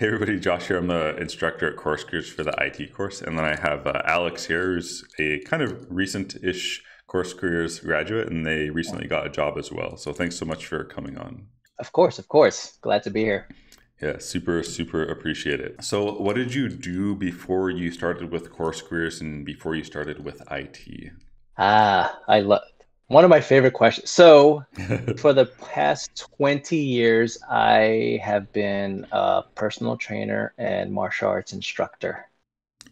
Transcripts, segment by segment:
Hey everybody, Josh here. I'm the instructor at Course Careers for the IT course, and then I have uh, Alex here, who's a kind of recent-ish Course Careers graduate, and they recently got a job as well. So thanks so much for coming on. Of course, of course. Glad to be here. Yeah, super, super appreciate it. So, what did you do before you started with Course Careers and before you started with IT? Ah, I love one of my favorite questions. So, for the past 20 years, I have been a personal trainer and martial arts instructor.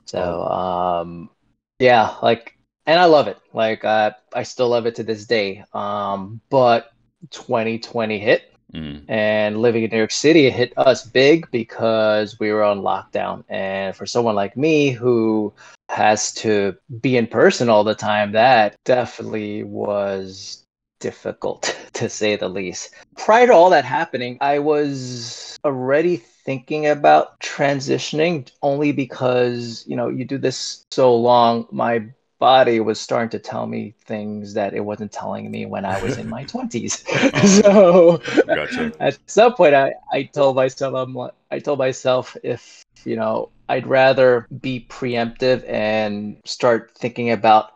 So, um, yeah, like, and I love it. Like, uh, I still love it to this day. Um, but 2020 hit, Mm. And living in New York City it hit us big because we were on lockdown. And for someone like me who has to be in person all the time, that definitely was difficult to say the least. Prior to all that happening, I was already thinking about transitioning only because, you know, you do this so long, my body was starting to tell me things that it wasn't telling me when I was in my 20s. so gotcha. at some point I, I told myself I'm I told myself if you know I'd rather be preemptive and start thinking about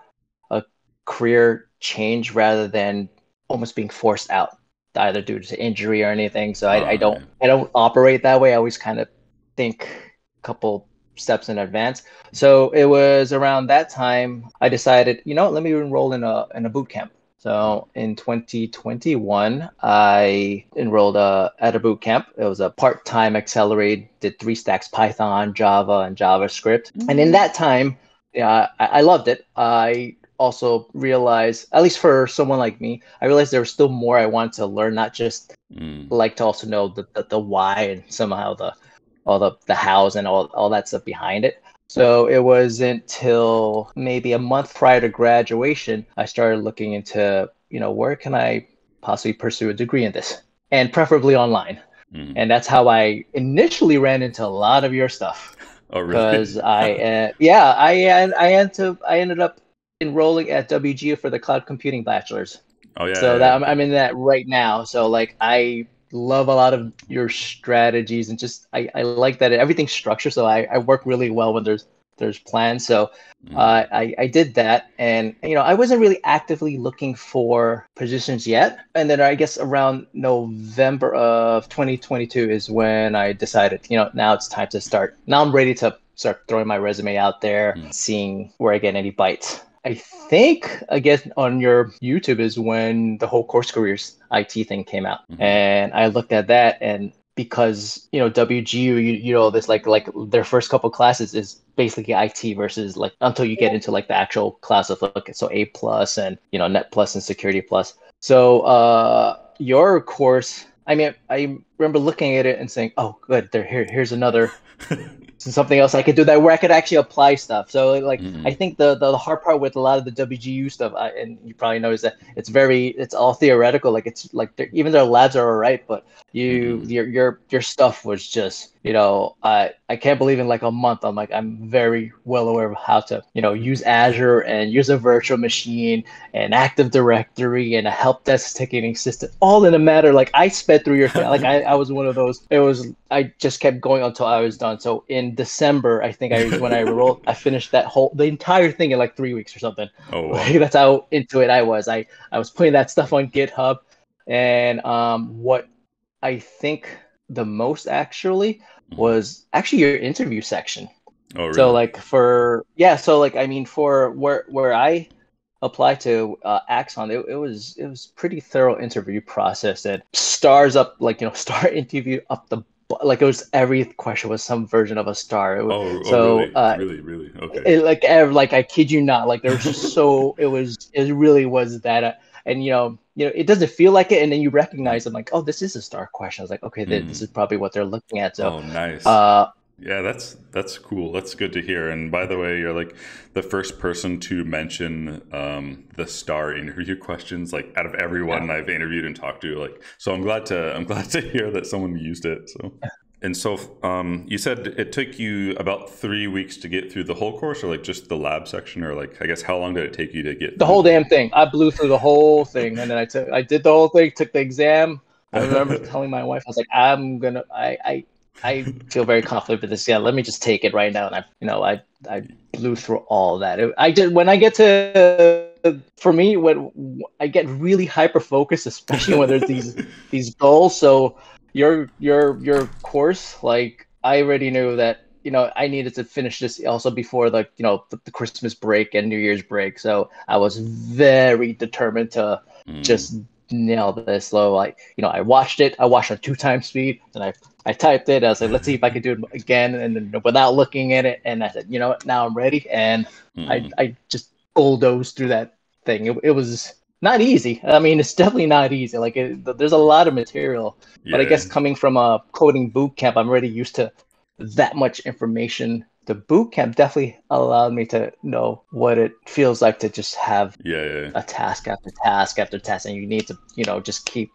a career change rather than almost being forced out either due to injury or anything. So I, oh, I don't man. I don't operate that way. I always kind of think a couple steps in advance. So it was around that time I decided, you know, let me enroll in a in a boot camp. So in 2021, I enrolled uh, at a boot camp. It was a part-time accelerated, did three stacks Python, Java, and JavaScript. Mm-hmm. And in that time, yeah, I, I loved it. I also realized, at least for someone like me, I realized there was still more I wanted to learn, not just mm. like to also know the, the, the why and somehow the all the the house and all all that stuff behind it. So it wasn't till maybe a month prior to graduation I started looking into you know where can I possibly pursue a degree in this, and preferably online. Mm-hmm. And that's how I initially ran into a lot of your stuff. Oh, really? Because I, uh, yeah, I, I ended up, I ended up enrolling at WGU for the cloud computing bachelor's. Oh yeah. So yeah, that yeah. I'm, I'm in that right now. So like I love a lot of your strategies and just I, I like that everything's structured so I, I work really well when there's there's plans so mm. uh, I, I did that and you know i wasn't really actively looking for positions yet and then i guess around november of 2022 is when i decided you know now it's time to start now i'm ready to start throwing my resume out there mm. seeing where i get any bites I think I guess on your YouTube is when the whole course careers IT thing came out, mm-hmm. and I looked at that and because you know WGU you, you know this like like their first couple classes is basically IT versus like until you get into like the actual class of like so A plus and you know Net plus and Security plus. So uh your course I mean I remember looking at it and saying oh good there here here's another something else I could do that where I could actually apply stuff. So like mm-hmm. I think the, the hard part with a lot of the WGU stuff, I, and you probably know, is that it's very it's all theoretical. Like it's like even their labs are alright, but you mm-hmm. your your your stuff was just you know, I I can't believe in like a month I'm like I'm very well aware of how to you know use Azure and use a virtual machine and Active Directory and a help desk ticketing system all in a matter like I sped through your like I, I was one of those it was I just kept going until I was done. So in December I think I when I rolled I finished that whole the entire thing in like three weeks or something. Oh wow. like, that's how into it I was. I I was putting that stuff on GitHub and um what I think the most actually mm-hmm. was actually your interview section. Oh, really? So like for yeah, so like I mean for where where I applied to uh, Axon, it, it was it was pretty thorough interview process and stars up like you know star interview up the like it was every question was some version of a star. It was, oh, so oh, really? Uh, really, really, okay. It, like like I kid you not, like there was just so it was it really was that. Uh, and you know you know it doesn't feel like it and then you recognize i'm like oh this is a star question i was like okay mm. this is probably what they're looking at so oh nice uh yeah that's that's cool that's good to hear and by the way you're like the first person to mention um, the star interview questions like out of everyone yeah. i've interviewed and talked to like so i'm glad to i'm glad to hear that someone used it so and so um, you said it took you about three weeks to get through the whole course, or like just the lab section, or like I guess how long did it take you to get the whole damn thing? I blew through the whole thing, and then I took I did the whole thing, took the exam. I remember telling my wife, I was like, I'm gonna, I, I, I feel very confident with this. Yeah, let me just take it right now. And I, you know, I I blew through all that. It, I did when I get to for me when I get really hyper focused, especially when there's these these goals. So your your your course, like I already knew that you know I needed to finish this also before like you know the, the Christmas break and New Year's break. So I was very determined to mm. just nail this slow. Like you know I watched it. I watched on two times speed, and I I typed it. I was like, let's see if I can do it again, and then without looking at it. And I said, you know what, now I'm ready. And mm. I I just bulldozed through that thing. It, it was not easy. I mean, it's definitely not easy. Like, it, there's a lot of material, yeah. but I guess coming from a coding boot camp, I'm already used to that much information. The boot camp definitely allowed me to know what it feels like to just have yeah, yeah. a task after task after task, and you need to, you know, just keep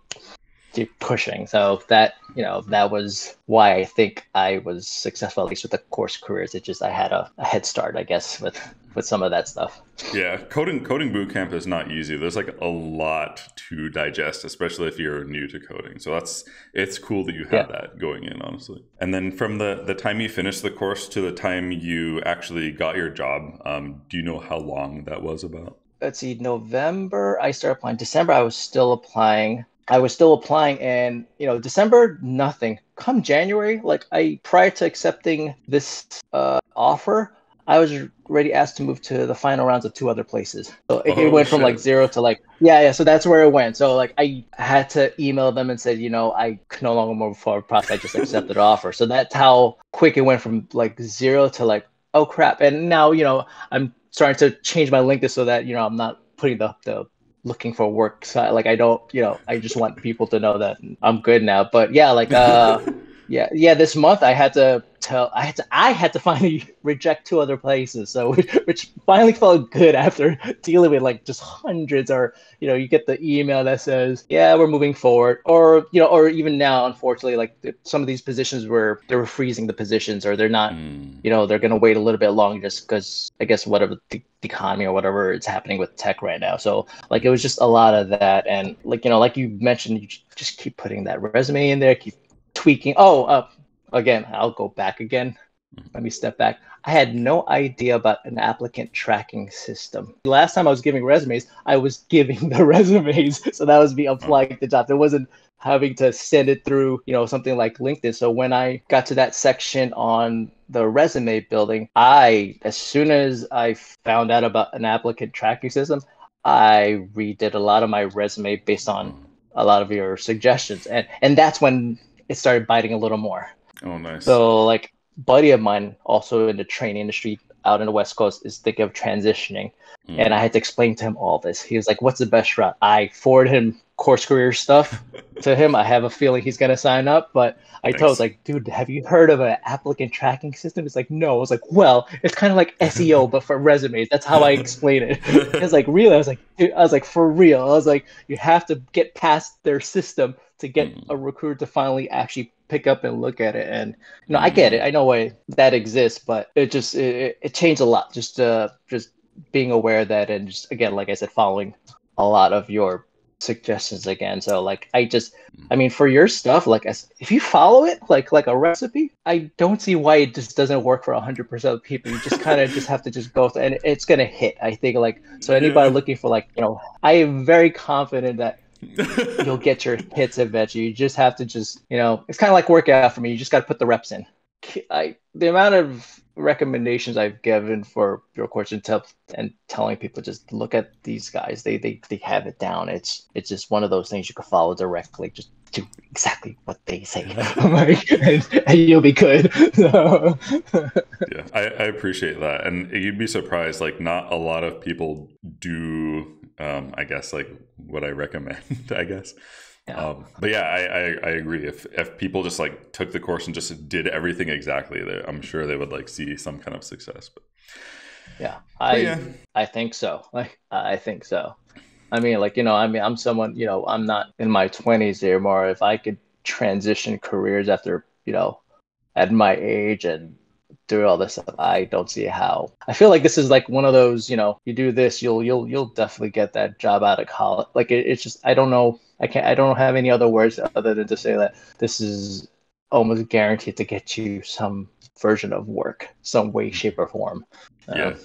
keep pushing. So that you know that was why I think I was successful at least with the course careers. It just I had a, a head start, I guess, with with some of that stuff. Yeah, coding coding bootcamp is not easy. There's like a lot to digest, especially if you're new to coding. So that's it's cool that you have yeah. that going in, honestly. And then from the the time you finished the course to the time you actually got your job, um, do you know how long that was about? Let's see, November I started applying. December I was still applying. I was still applying and you know December nothing. Come January, like I prior to accepting this uh, offer, I was already asked to move to the final rounds of two other places. So it, oh, it went shit. from like zero to like yeah yeah. So that's where it went. So like I had to email them and said you know I could no longer move forward. Process. I just accepted the offer. So that's how quick it went from like zero to like oh crap. And now you know I'm starting to change my LinkedIn so that you know I'm not putting the the looking for work. So like I don't, you know, I just want people to know that I'm good now. But yeah, like uh yeah, yeah, this month I had to tell I had to I had to finally reject two other places. So which finally felt good after dealing with like just hundreds or you know, you get the email that says, "Yeah, we're moving forward." Or, you know, or even now unfortunately like some of these positions were they were freezing the positions or they're not, mm. you know, they're going to wait a little bit longer just cuz I guess whatever the, the economy or whatever is happening with tech right now. So like it was just a lot of that and like you know, like you mentioned you just keep putting that resume in there, keep tweaking. Oh, uh, again, I'll go back again. Mm-hmm. Let me step back. I had no idea about an applicant tracking system. Last time I was giving resumes, I was giving the resumes. So that was me applying the job. There wasn't having to send it through, you know, something like LinkedIn. So when I got to that section on the resume building, I, as soon as I found out about an applicant tracking system, I redid a lot of my resume based on a lot of your suggestions. And and that's when it started biting a little more. Oh, nice. So like buddy of mine, also in the training industry out in the West Coast, is thinking of transitioning, mm. and I had to explain to him all this. He was like, "What's the best route?" I forward him course career stuff to him. I have a feeling he's gonna sign up, but I Thanks. told like, dude, have you heard of an applicant tracking system? It's like, no. I was like, well, it's kind of like SEO but for resumes. That's how I explain it. it's like really. I was like, dude, I was like, for real. I was like, you have to get past their system to get mm. a recruiter to finally actually pick up and look at it. And you know, mm. I get it. I know why that exists, but it just it, it changed a lot. Just uh, just being aware of that, and just again, like I said, following a lot of your suggestions again. So like I just I mean for your stuff, like as, if you follow it like like a recipe, I don't see why it just doesn't work for hundred percent of people. You just kind of just have to just go through, and it's gonna hit. I think like so anybody looking for like you know I am very confident that you'll get your hits eventually. You just have to just, you know, it's kind of like workout for me. You just got to put the reps in. I the amount of recommendations I've given for your course and, tell, and telling people just look at these guys. They they they have it down. It's it's just one of those things you can follow directly. Just do exactly what they say, and, and, you'll be good. So. yeah, I, I appreciate that, and you'd be surprised. Like, not a lot of people do um, I guess like what I recommend, I guess. Yeah. Um, but yeah, I, I, I, agree. If if people just like took the course and just did everything exactly, I'm sure they would like see some kind of success. But yeah, I yeah. I think so. Like I think so. I mean, like you know, I mean, I'm someone you know, I'm not in my 20s anymore. If I could transition careers after you know, at my age and do all this stuff. I don't see how. I feel like this is like one of those, you know, you do this, you'll you'll you'll definitely get that job out of college. Like it, it's just I don't know. I can't. I don't have any other words other than to say that this is almost guaranteed to get you some version of work, some way, shape, or form. Yeah.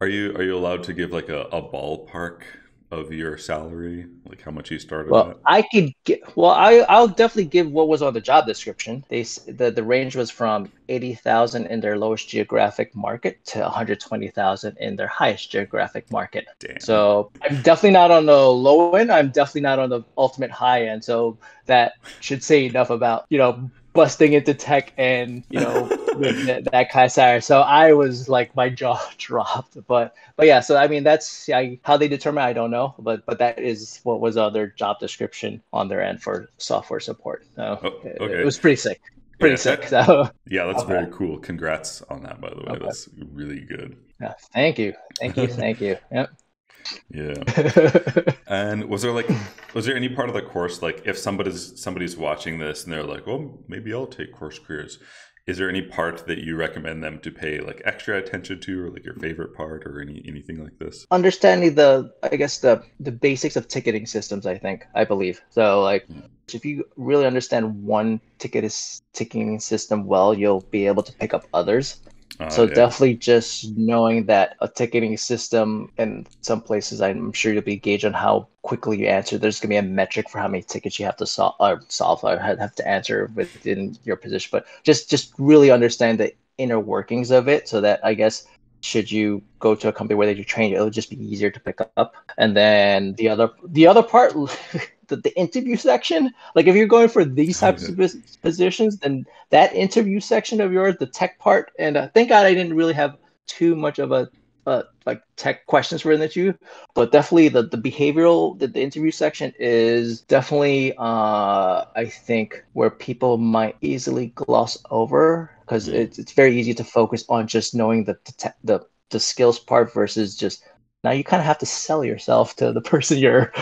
Are you are you allowed to give like a, a ballpark of your salary, like how much you started well, at? I could get. Well, I I'll definitely give what was on the job description. They the the range was from eighty thousand in their lowest geographic market to one hundred twenty thousand in their highest geographic market. Damn. So I'm definitely not on the low end. I'm definitely not on the ultimate high end. So that should say enough about you know busting into tech and you know that, that, kind of salary. So I was like my jaw dropped. But but yeah, so I mean that's I, how they determine. I don't know, but but that is what was other job description on their end for software support. So oh, okay. it, it, was pretty sick. Pretty yeah, sick. That, so yeah, that's okay. very cool. Congrats on that, by the way. Okay. That's really good. Yeah, thank you, thank you, thank you. Yep. Yeah. and was there like was there any part of the course like if somebody's somebody's watching this and they're like, "Well, maybe I'll take course careers." Is there any part that you recommend them to pay like extra attention to or like your favorite part or any anything like this? Understanding the I guess the the basics of ticketing systems, I think, I believe. So like mm. if you really understand one ticket is ticketing system well, you'll be able to pick up others. Uh, so yeah. definitely just knowing that a ticketing system in some places, I'm sure you'll be gauged on how quickly you answer. There's gonna be a metric for how many tickets you have to sol- or solve or have to answer within your position. But just just really understand the inner workings of it, so that I guess should you go to a company where they do training, it'll just be easier to pick up. And then the other the other part the, the interview section like if you're going for these types of positions then that interview section of yours the tech part and uh, thank god i didn't really have too much of a uh, like tech questions for the interview, but definitely the, the behavioral the, the interview section is definitely uh, I think where people might easily gloss over because mm-hmm. it's, it's very easy to focus on just knowing the the, te- the the skills part versus just now you kind of have to sell yourself to the person you're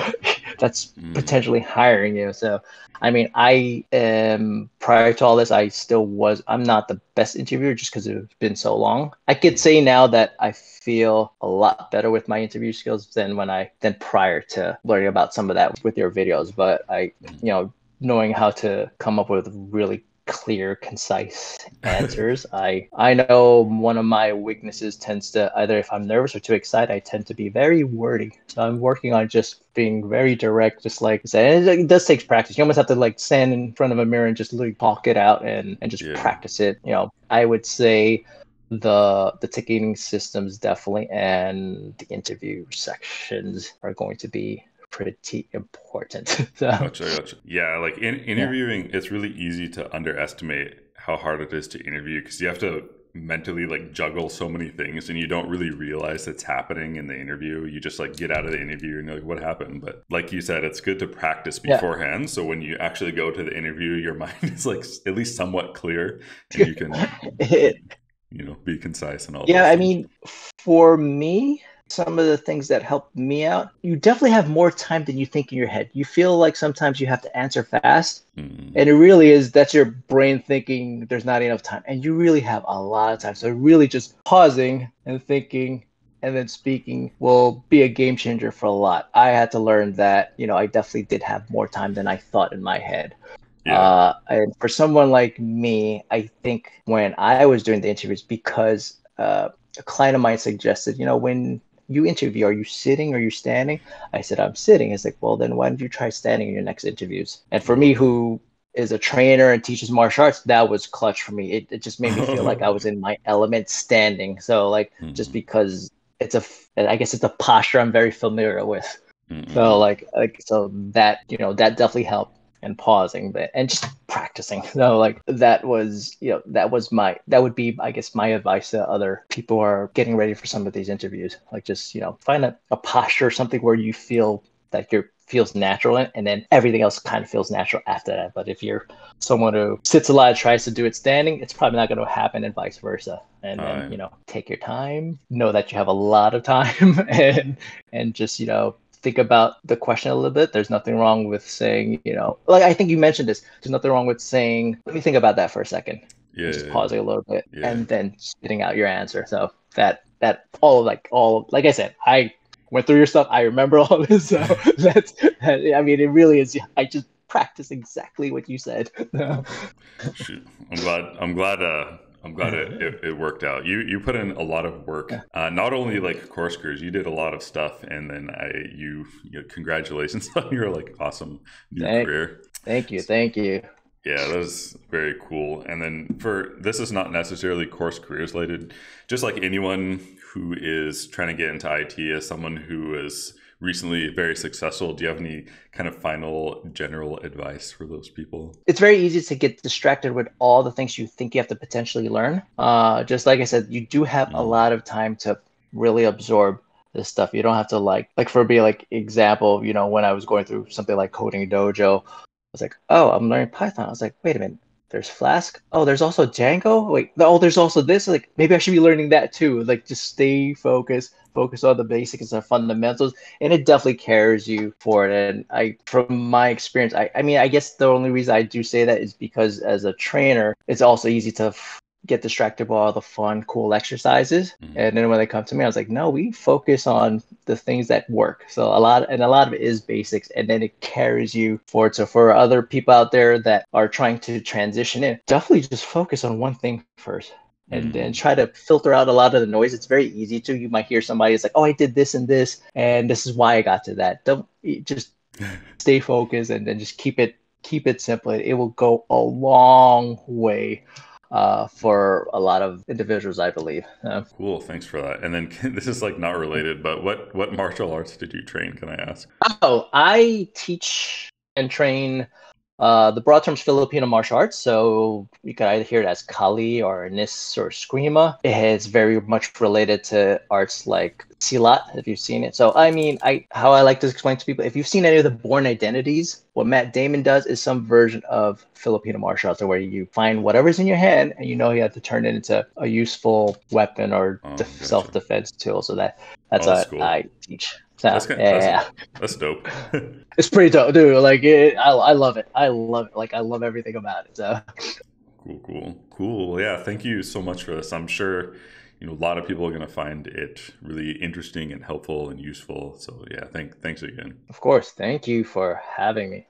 that's mm. potentially hiring you so i mean i am prior to all this i still was i'm not the best interviewer just because it's been so long i could say now that i feel a lot better with my interview skills than when i than prior to learning about some of that with your videos but i mm. you know knowing how to come up with really clear, concise answers. I I know one of my weaknesses tends to either if I'm nervous or too excited, I tend to be very wordy. So I'm working on just being very direct, just like I said. It, it does take practice. You almost have to like stand in front of a mirror and just like talk it out and and just yeah. practice it. You know, I would say the the ticketing systems definitely and the interview sections are going to be pretty important. so, gotcha, gotcha. Yeah, like in interviewing, yeah. it's really easy to underestimate how hard it is to interview because you have to mentally like juggle so many things and you don't really realize it's happening in the interview you just like get out of the interview and you're like what happened but like you said it's good to practice beforehand yeah. so when you actually go to the interview your mind is like at least somewhat clear and you can you know be concise and all yeah i mean for me some of the things that helped me out, you definitely have more time than you think in your head. You feel like sometimes you have to answer fast, mm-hmm. and it really is that's your brain thinking there's not enough time, and you really have a lot of time. So really, just pausing and thinking and then speaking will be a game changer for a lot. I had to learn that you know I definitely did have more time than I thought in my head. Yeah. Uh, and for someone like me, I think when I was doing the interviews, because uh, a client of mine suggested, you know, when you interview, are you sitting or are you standing? I said, I'm sitting. It's like, well, then why don't you try standing in your next interviews? And for me, who is a trainer and teaches martial arts, that was clutch for me. It, it just made me feel like I was in my element standing. So, like, mm-hmm. just because it's a, I guess it's a posture I'm very familiar with. Mm-hmm. So, like, like, so that, you know, that definitely helped and pausing but and just practicing. So like that was you know that was my that would be i guess my advice to other people who are getting ready for some of these interviews. Like just you know find a, a posture or something where you feel that you're feels natural in, and then everything else kind of feels natural after that. But if you're someone who sits a lot tries to do it standing it's probably not going to happen and vice versa. And then right. you know take your time know that you have a lot of time and and just you know think about the question a little bit, there's nothing wrong with saying, you know, like I think you mentioned this. There's nothing wrong with saying, let me think about that for a second. Yeah. Just pausing a little bit yeah. and then spitting out your answer. So that that all like all like I said, I went through your stuff. I remember all this. So that's I mean, it really is. I just practice exactly what you said. Shoot. I'm glad. I'm glad. Uh, I'm glad it, it, it, worked out. You you put in a lot of work. Uh, not only like Course Careers, you did a lot of stuff, and then I you, you know, congratulations on your like awesome new thank, career. Thank you, thank you. Yeah, that was very cool. And then for this is not necessarily course careers related. Just like anyone who is trying to get into IT, as someone who is recently very successful. Do you have any kind of final general advice for those people? It's very easy to get distracted with all the things you think you have to potentially learn. Uh, just like I said, you do have mm. a lot of time to really absorb this stuff. You don't have to like, like for be like example, you know, when I was going through something like coding dojo, I was like, oh, I'm learning Python. I was like, wait a minute, there's Flask. Oh, there's also Django. Wait, oh, there's also this. Like maybe I should be learning that too. Like just stay focused, focus on the basics and fundamentals, and it definitely carries you for it. And I, from my experience, I, I mean, I guess the only reason I do say that is because as a trainer, it's also easy to get distracted by all the fun, cool exercises. Mm-hmm. And then when they come to me, I was like, no, we focus on the things that work. So a lot, and a lot of it is basics, and then it carries you forward. So for other people out there that are trying to transition in, definitely just focus on one thing first. And mm-hmm. then try to filter out a lot of the noise. It's very easy to. You might hear somebody is like, "Oh, I did this and this, and this is why I got to that." Don't just stay focused and then just keep it keep it simple. It will go a long way uh, for a lot of individuals, I believe. Uh, cool, thanks for that. And then this is like not related, but what what martial arts did you train? Can I ask? Oh, I teach and train uh, the broad term is Filipino martial arts, so you could either hear it as Kali or Arnis or Eskrima. It's very much related to arts like Silat, if you've seen it. So, I mean, I how I like to explain to people, if you've seen any of the Bourne Identities, what Matt Damon does is some version of Filipino martial arts, where you find whatever's in your hand and you know you have to turn it into a useful weapon or oh, def- gotcha. self-defense tool. So that that's oh, what. I teach. So, that's, yeah, that's, yeah. that's dope. it's pretty dope, dude. Like, it, I, I love it. I love it. Like, I love everything about it. So, cool, cool, cool. Yeah, thank you so much for this. I'm sure you know a lot of people are going to find it really interesting and helpful and useful. So, yeah, thank thanks again. Of course, thank you for having me.